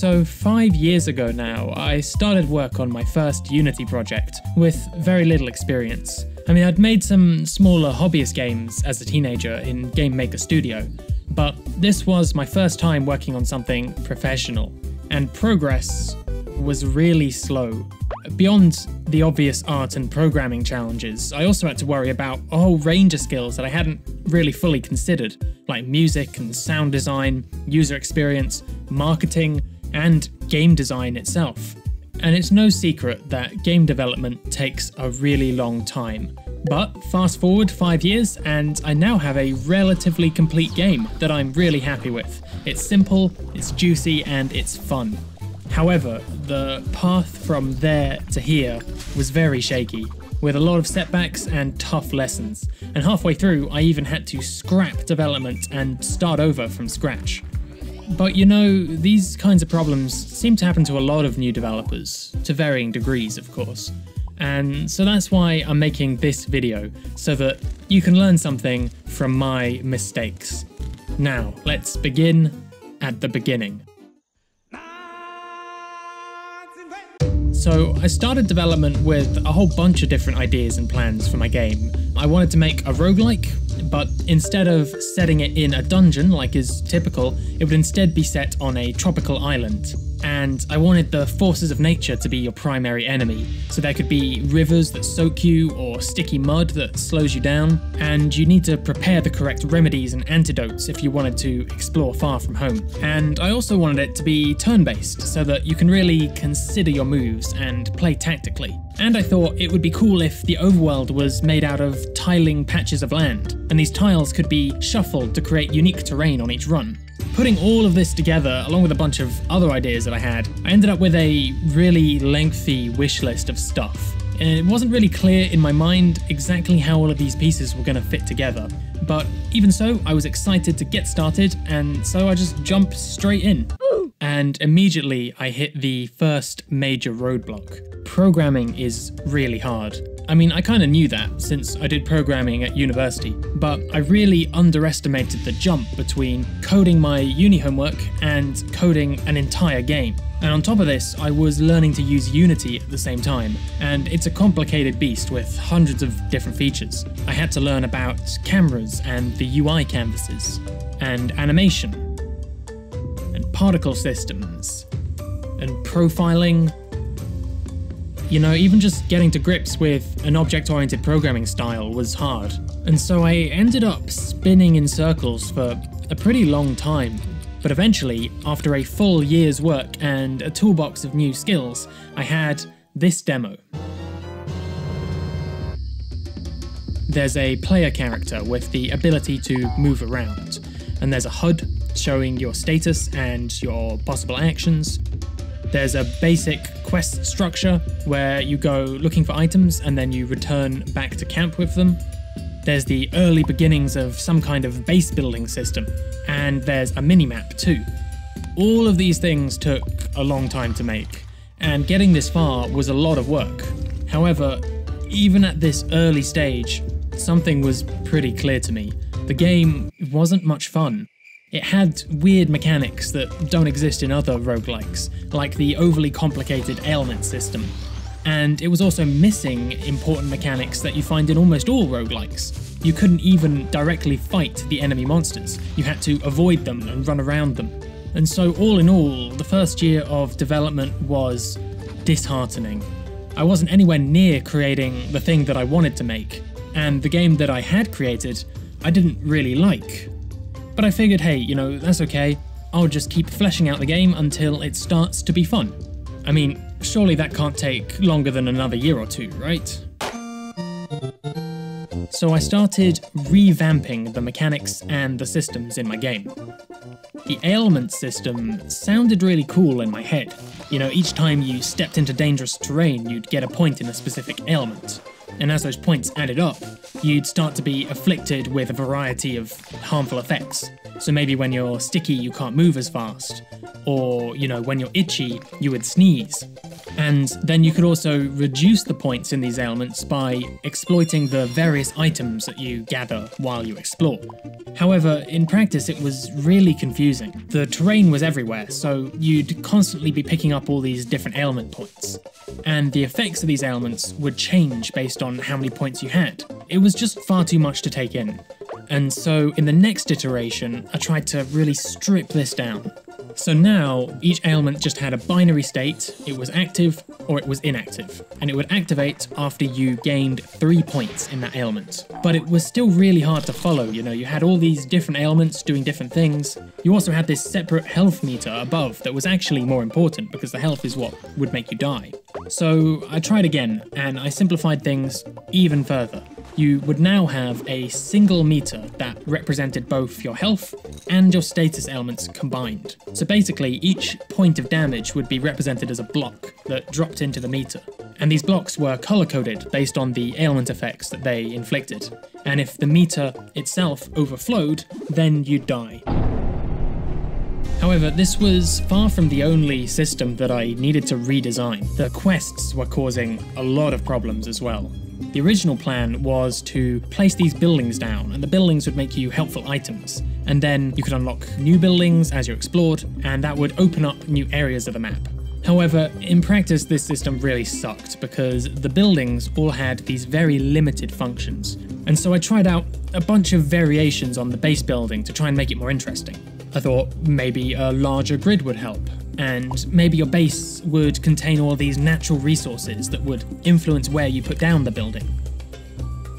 So, five years ago now, I started work on my first Unity project with very little experience. I mean, I'd made some smaller hobbyist games as a teenager in Game Maker Studio, but this was my first time working on something professional, and progress was really slow. Beyond the obvious art and programming challenges, I also had to worry about a whole range of skills that I hadn't really fully considered, like music and sound design, user experience, marketing, and game design itself. And it's no secret that game development takes a really long time. But fast forward five years, and I now have a relatively complete game that I'm really happy with. It's simple, it's juicy, and it's fun. However, the path from there to here was very shaky, with a lot of setbacks and tough lessons. And halfway through, I even had to scrap development and start over from scratch. But you know, these kinds of problems seem to happen to a lot of new developers, to varying degrees, of course. And so that's why I'm making this video, so that you can learn something from my mistakes. Now, let's begin at the beginning. So I started development with a whole bunch of different ideas and plans for my game. I wanted to make a roguelike, but instead of setting it in a dungeon like is typical, it would instead be set on a tropical island and I wanted the forces of nature to be your primary enemy. So there could be rivers that soak you, or sticky mud that slows you down, and you need to prepare the correct remedies and antidotes if you wanted to explore far from home. And I also wanted it to be turn based, so that you can really consider your moves and play tactically. And I thought it would be cool if the overworld was made out of tiling patches of land, and these tiles could be shuffled to create unique terrain on each run. Putting all of this together, along with a bunch of other ideas that I had, I ended up with a really lengthy wish list of stuff. And it wasn't really clear in my mind exactly how all of these pieces were going to fit together. But even so, I was excited to get started, and so I just jumped straight in. And immediately I hit the first major roadblock. Programming is really hard. I mean, I kind of knew that since I did programming at university, but I really underestimated the jump between coding my uni homework and coding an entire game. And on top of this, I was learning to use Unity at the same time, and it's a complicated beast with hundreds of different features. I had to learn about cameras and the UI canvases, and animation, and particle systems, and profiling, you know, even just getting to grips with an object oriented programming style was hard. And so I ended up spinning in circles for a pretty long time. But eventually, after a full year's work and a toolbox of new skills, I had this demo. There's a player character with the ability to move around, and there's a HUD showing your status and your possible actions. There's a basic quest structure where you go looking for items and then you return back to camp with them. There's the early beginnings of some kind of base building system, and there's a minimap too. All of these things took a long time to make, and getting this far was a lot of work. However, even at this early stage, something was pretty clear to me. The game wasn't much fun. It had weird mechanics that don't exist in other roguelikes, like the overly complicated ailment system. And it was also missing important mechanics that you find in almost all roguelikes. You couldn't even directly fight the enemy monsters, you had to avoid them and run around them. And so, all in all, the first year of development was disheartening. I wasn't anywhere near creating the thing that I wanted to make, and the game that I had created, I didn't really like. But I figured, hey, you know, that's okay. I'll just keep fleshing out the game until it starts to be fun. I mean, surely that can't take longer than another year or two, right? So I started revamping the mechanics and the systems in my game. The ailment system sounded really cool in my head. You know, each time you stepped into dangerous terrain, you'd get a point in a specific ailment. And as those points added up, you'd start to be afflicted with a variety of harmful effects. So maybe when you're sticky, you can't move as fast. Or, you know, when you're itchy, you would sneeze. And then you could also reduce the points in these elements by exploiting the various items that you gather while you explore. However, in practice, it was really confusing. The terrain was everywhere, so you'd constantly be picking up all these different ailment points. And the effects of these ailments would change based on how many points you had. It was just far too much to take in. And so, in the next iteration, I tried to really strip this down. So now, each ailment just had a binary state, it was active or it was inactive, and it would activate after you gained 3 points in that ailment. But it was still really hard to follow, you know, you had all these different ailments doing different things. You also had this separate health meter above that was actually more important because the health is what would make you die. So I tried again, and I simplified things even further you would now have a single meter that represented both your health and your status ailments combined. So basically, each point of damage would be represented as a block that dropped into the meter. And these blocks were color coded based on the ailment effects that they inflicted. And if the meter itself overflowed, then you'd die. However, this was far from the only system that I needed to redesign. The quests were causing a lot of problems as well. The original plan was to place these buildings down, and the buildings would make you helpful items. And then you could unlock new buildings as you explored, and that would open up new areas of the map. However, in practice, this system really sucked because the buildings all had these very limited functions. And so I tried out a bunch of variations on the base building to try and make it more interesting. I thought maybe a larger grid would help, and maybe your base would contain all these natural resources that would influence where you put down the building.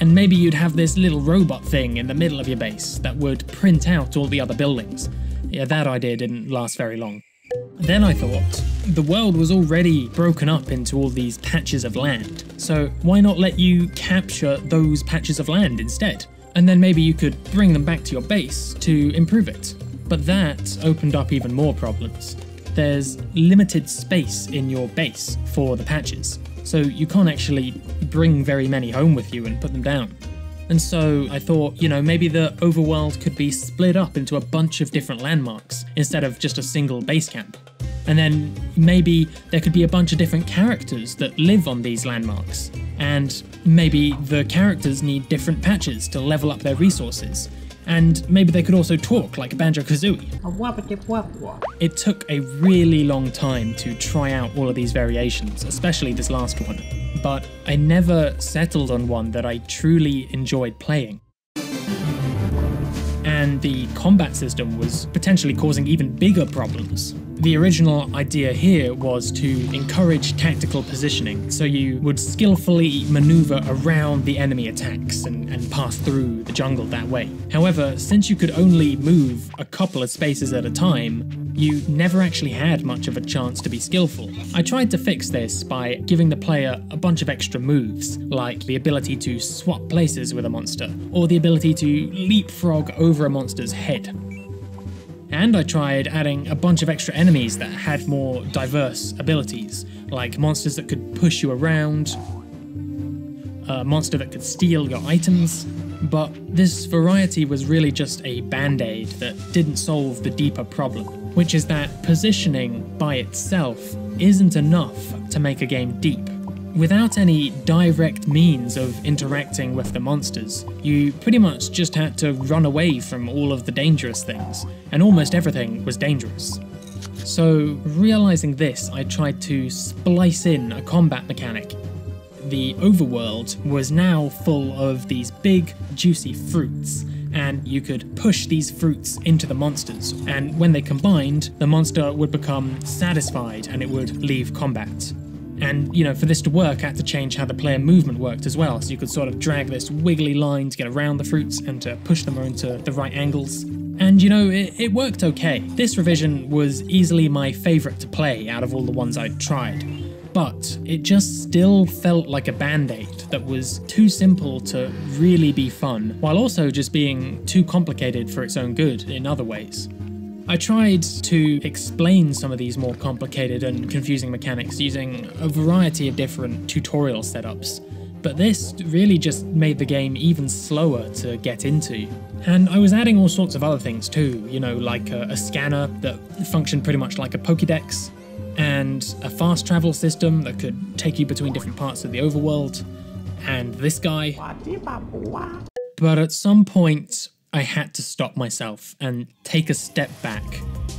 And maybe you'd have this little robot thing in the middle of your base that would print out all the other buildings. Yeah, that idea didn't last very long. Then I thought, the world was already broken up into all these patches of land, so why not let you capture those patches of land instead? And then maybe you could bring them back to your base to improve it. But that opened up even more problems there's limited space in your base for the patches, so you can't actually bring very many home with you and put them down. And so I thought, you know, maybe the overworld could be split up into a bunch of different landmarks instead of just a single base camp. And then maybe there could be a bunch of different characters that live on these landmarks. And maybe the characters need different patches to level up their resources and maybe they could also talk like Banjo Kazooie. It took a really long time to try out all of these variations, especially this last one, but I never settled on one that I truly enjoyed playing. And the combat system was potentially causing even bigger problems. The original idea here was to encourage tactical positioning, so you would skillfully maneuver around the enemy attacks and, and pass through the jungle that way. However, since you could only move a couple of spaces at a time, you never actually had much of a chance to be skillful. I tried to fix this by giving the player a bunch of extra moves, like the ability to swap places with a monster, or the ability to leapfrog over a monster's head. And I tried adding a bunch of extra enemies that had more diverse abilities, like monsters that could push you around, a monster that could steal your items. But this variety was really just a band aid that didn't solve the deeper problem, which is that positioning by itself isn't enough to make a game deep. Without any direct means of interacting with the monsters, you pretty much just had to run away from all of the dangerous things, and almost everything was dangerous. So, realizing this, I tried to splice in a combat mechanic. The overworld was now full of these big, juicy fruits, and you could push these fruits into the monsters, and when they combined, the monster would become satisfied and it would leave combat. And, you know, for this to work, I had to change how the player movement worked as well. So you could sort of drag this wiggly line to get around the fruits and to push them into the right angles. And, you know, it, it worked okay. This revision was easily my favourite to play out of all the ones I'd tried. But it just still felt like a band aid that was too simple to really be fun, while also just being too complicated for its own good in other ways. I tried to explain some of these more complicated and confusing mechanics using a variety of different tutorial setups, but this really just made the game even slower to get into. And I was adding all sorts of other things too, you know, like a, a scanner that functioned pretty much like a Pokédex, and a fast travel system that could take you between different parts of the overworld, and this guy. But at some point, I had to stop myself and take a step back.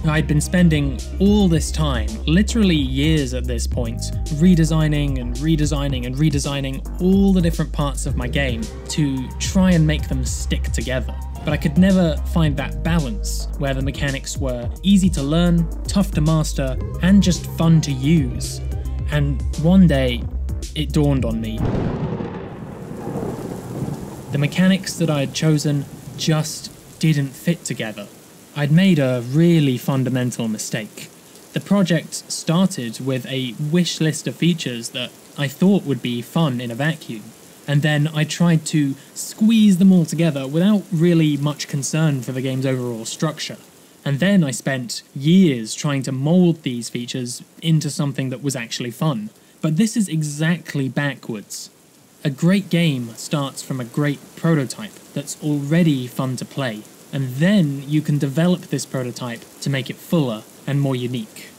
I'd been spending all this time, literally years at this point, redesigning and redesigning and redesigning all the different parts of my game to try and make them stick together. But I could never find that balance where the mechanics were easy to learn, tough to master, and just fun to use. And one day, it dawned on me. The mechanics that I had chosen just didn't fit together. I'd made a really fundamental mistake. The project started with a wish list of features that I thought would be fun in a vacuum, and then I tried to squeeze them all together without really much concern for the game's overall structure. And then I spent years trying to mold these features into something that was actually fun. But this is exactly backwards. A great game starts from a great prototype that's already fun to play, and then you can develop this prototype to make it fuller and more unique.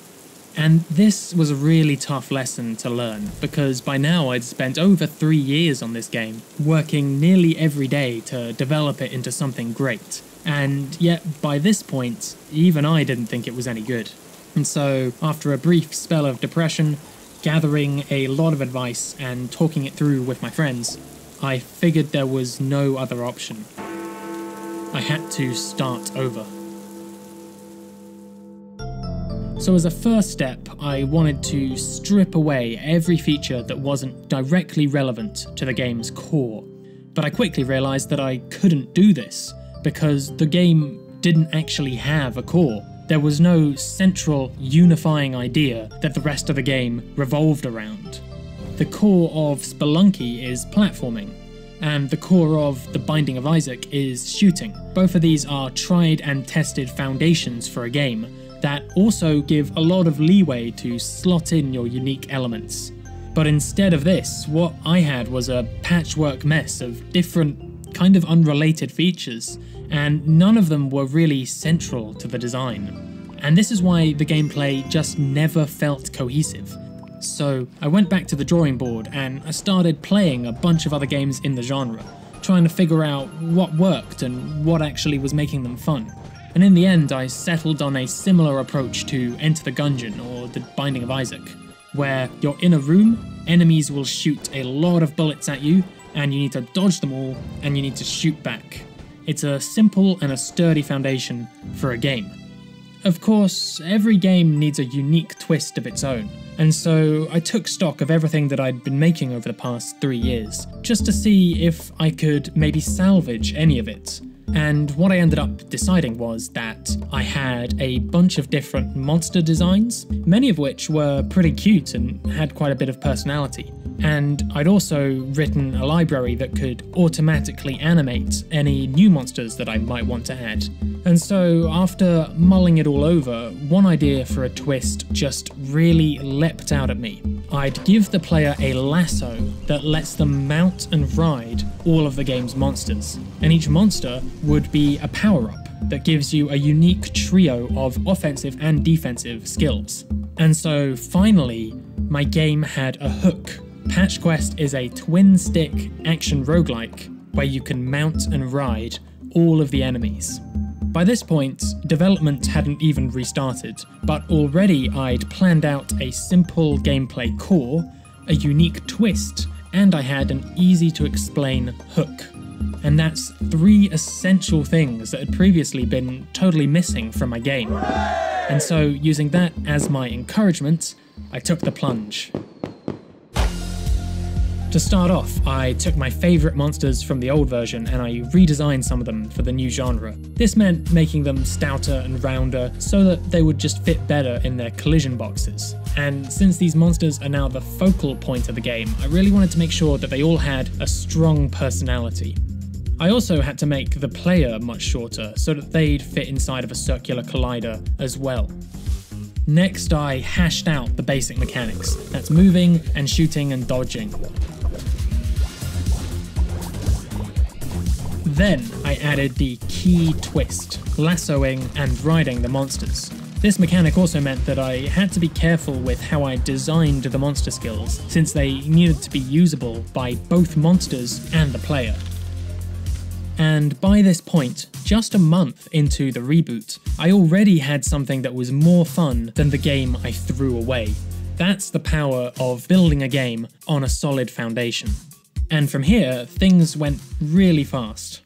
And this was a really tough lesson to learn because by now I'd spent over three years on this game, working nearly every day to develop it into something great. And yet, by this point, even I didn't think it was any good. And so, after a brief spell of depression, gathering a lot of advice and talking it through with my friends, I figured there was no other option. I had to start over. So, as a first step, I wanted to strip away every feature that wasn't directly relevant to the game's core. But I quickly realised that I couldn't do this because the game didn't actually have a core. There was no central unifying idea that the rest of the game revolved around. The core of Spelunky is platforming, and the core of The Binding of Isaac is shooting. Both of these are tried and tested foundations for a game that also give a lot of leeway to slot in your unique elements. But instead of this, what I had was a patchwork mess of different, kind of unrelated features and none of them were really central to the design. And this is why the gameplay just never felt cohesive. So I went back to the drawing board and I started playing a bunch of other games in the genre, trying to figure out what worked and what actually was making them fun. And in the end, I settled on a similar approach to Enter the Gungeon or The Binding of Isaac, where you're in a room, enemies will shoot a lot of bullets at you, and you need to dodge them all, and you need to shoot back. It's a simple and a sturdy foundation for a game. Of course, every game needs a unique twist of its own, and so I took stock of everything that I'd been making over the past three years, just to see if I could maybe salvage any of it. And what I ended up deciding was that I had a bunch of different monster designs, many of which were pretty cute and had quite a bit of personality. And I'd also written a library that could automatically animate any new monsters that I might want to add. And so, after mulling it all over, one idea for a twist just really leapt out at me. I'd give the player a lasso that lets them mount and ride all of the game's monsters, and each monster would be a power up that gives you a unique trio of offensive and defensive skills. And so, finally, my game had a hook Patch Quest is a twin stick action roguelike where you can mount and ride all of the enemies. By this point, development hadn't even restarted, but already I'd planned out a simple gameplay core, a unique twist, and I had an easy to explain hook. And that's three essential things that had previously been totally missing from my game. And so, using that as my encouragement, I took the plunge. To start off, I took my favourite monsters from the old version and I redesigned some of them for the new genre. This meant making them stouter and rounder so that they would just fit better in their collision boxes. And since these monsters are now the focal point of the game, I really wanted to make sure that they all had a strong personality. I also had to make the player much shorter so that they'd fit inside of a circular collider as well. Next, I hashed out the basic mechanics. That's moving and shooting and dodging. Then I added the key twist, lassoing and riding the monsters. This mechanic also meant that I had to be careful with how I designed the monster skills, since they needed to be usable by both monsters and the player. And by this point, just a month into the reboot, I already had something that was more fun than the game I threw away. That's the power of building a game on a solid foundation. And from here, things went really fast.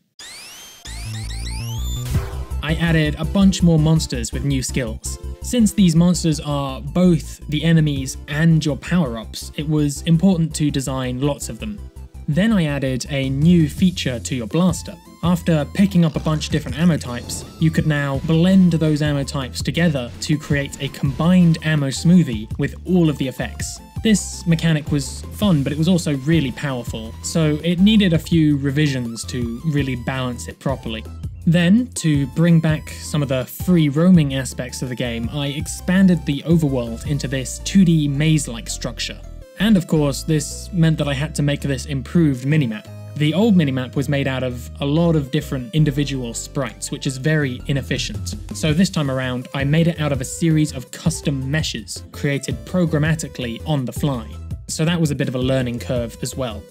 I added a bunch more monsters with new skills. Since these monsters are both the enemies and your power-ups, it was important to design lots of them. Then I added a new feature to your blaster. After picking up a bunch of different ammo types, you could now blend those ammo types together to create a combined ammo smoothie with all of the effects. This mechanic was fun, but it was also really powerful, so it needed a few revisions to really balance it properly. Then, to bring back some of the free roaming aspects of the game, I expanded the overworld into this 2D maze like structure. And of course, this meant that I had to make this improved minimap. The old minimap was made out of a lot of different individual sprites, which is very inefficient. So this time around, I made it out of a series of custom meshes created programmatically on the fly. So that was a bit of a learning curve as well.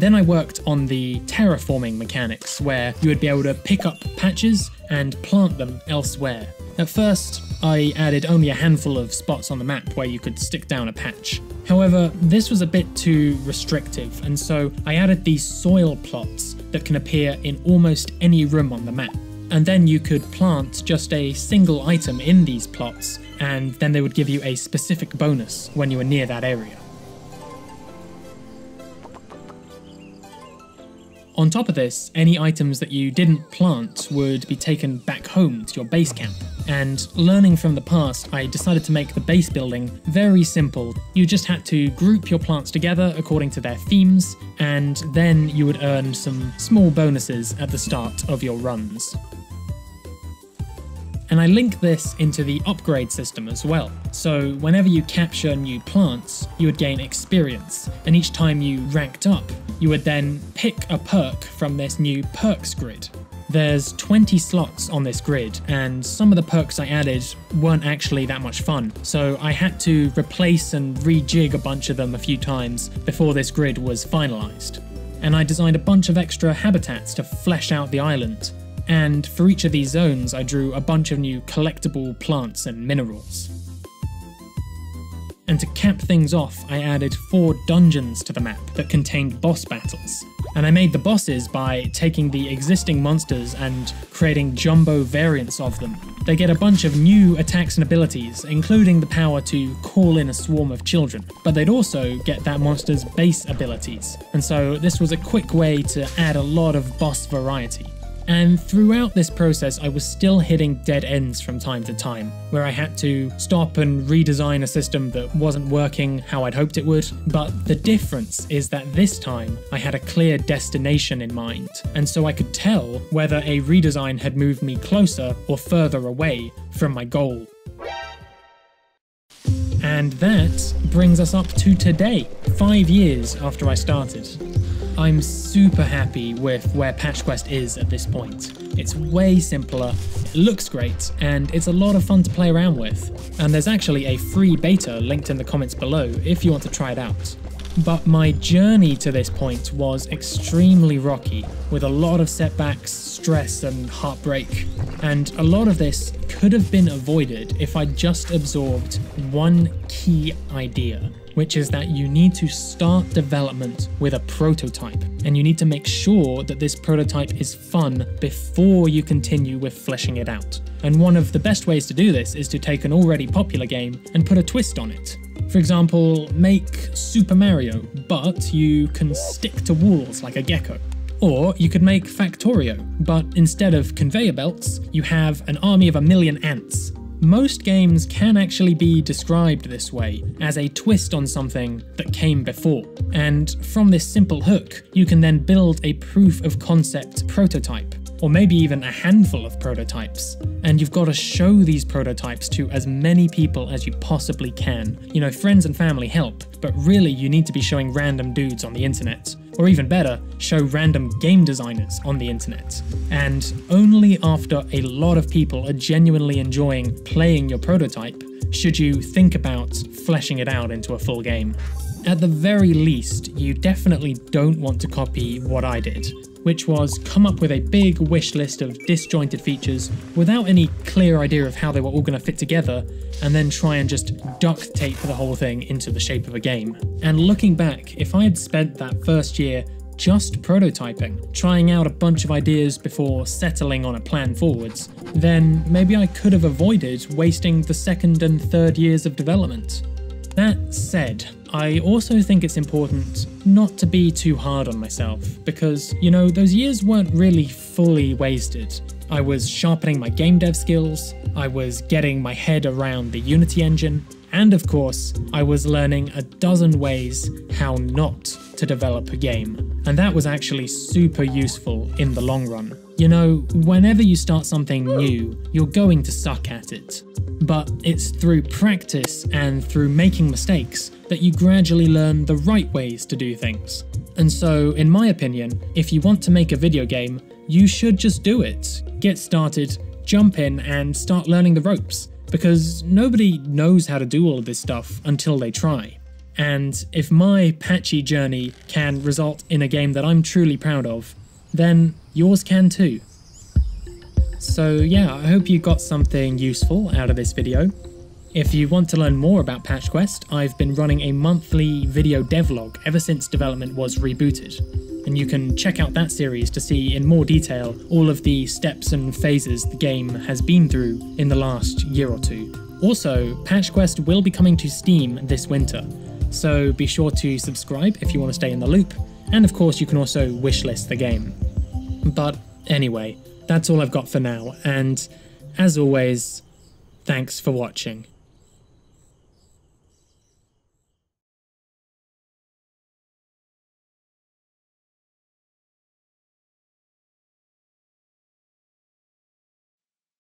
Then I worked on the terraforming mechanics, where you would be able to pick up patches and plant them elsewhere. At first, I added only a handful of spots on the map where you could stick down a patch. However, this was a bit too restrictive, and so I added these soil plots that can appear in almost any room on the map. And then you could plant just a single item in these plots, and then they would give you a specific bonus when you were near that area. On top of this, any items that you didn't plant would be taken back home to your base camp. And learning from the past, I decided to make the base building very simple. You just had to group your plants together according to their themes, and then you would earn some small bonuses at the start of your runs. And I link this into the upgrade system as well. So whenever you capture new plants, you would gain experience, and each time you ranked up, you would then pick a perk from this new perks grid. There's 20 slots on this grid, and some of the perks I added weren't actually that much fun, so I had to replace and rejig a bunch of them a few times before this grid was finalised. And I designed a bunch of extra habitats to flesh out the island, and for each of these zones I drew a bunch of new collectible plants and minerals. And to cap things off, I added four dungeons to the map that contained boss battles. And I made the bosses by taking the existing monsters and creating jumbo variants of them. They get a bunch of new attacks and abilities, including the power to call in a swarm of children, but they'd also get that monster's base abilities. And so this was a quick way to add a lot of boss variety. And throughout this process, I was still hitting dead ends from time to time, where I had to stop and redesign a system that wasn't working how I'd hoped it would. But the difference is that this time I had a clear destination in mind, and so I could tell whether a redesign had moved me closer or further away from my goal. And that brings us up to today, five years after I started. I'm super happy with where Patch Quest is at this point. It's way simpler, it looks great, and it's a lot of fun to play around with. And there's actually a free beta linked in the comments below if you want to try it out. But my journey to this point was extremely rocky, with a lot of setbacks, stress, and heartbreak. And a lot of this could have been avoided if I just absorbed one key idea which is that you need to start development with a prototype, and you need to make sure that this prototype is fun before you continue with fleshing it out. And one of the best ways to do this is to take an already popular game and put a twist on it. For example, make Super Mario, but you can stick to walls like a gecko. Or you could make Factorio, but instead of conveyor belts, you have an army of a million ants. Most games can actually be described this way, as a twist on something that came before. And from this simple hook, you can then build a proof of concept prototype, or maybe even a handful of prototypes. And you've got to show these prototypes to as many people as you possibly can. You know, friends and family help, but really you need to be showing random dudes on the internet or even better, show random game designers on the internet. And only after a lot of people are genuinely enjoying playing your prototype should you think about fleshing it out into a full game. At the very least, you definitely don't want to copy what I did, which was come up with a big wish list of disjointed features without any clear idea of how they were all going to fit together, and then try and just duct tape the whole thing into the shape of a game. And looking back, if I had spent that first year just prototyping, trying out a bunch of ideas before settling on a plan forwards, then maybe I could have avoided wasting the second and third years of development. That said, I also think it's important not to be too hard on myself, because, you know, those years weren't really fully wasted. I was sharpening my game dev skills, I was getting my head around the Unity engine, and of course, I was learning a dozen ways how not to develop a game. And that was actually super useful in the long run. You know, whenever you start something new, you're going to suck at it. But it's through practice and through making mistakes that you gradually learn the right ways to do things. And so, in my opinion, if you want to make a video game, you should just do it. Get started, jump in, and start learning the ropes. Because nobody knows how to do all of this stuff until they try. And if my patchy journey can result in a game that I'm truly proud of, then yours can too. So yeah, I hope you got something useful out of this video. If you want to learn more about Patch Quest, I've been running a monthly video devlog ever since development was rebooted. And you can check out that series to see in more detail all of the steps and phases the game has been through in the last year or two. Also, Patch Quest will be coming to Steam this winter, so be sure to subscribe if you want to stay in the loop, and of course you can also wishlist the game. But anyway, that's all I've got for now, and as always, thanks for watching.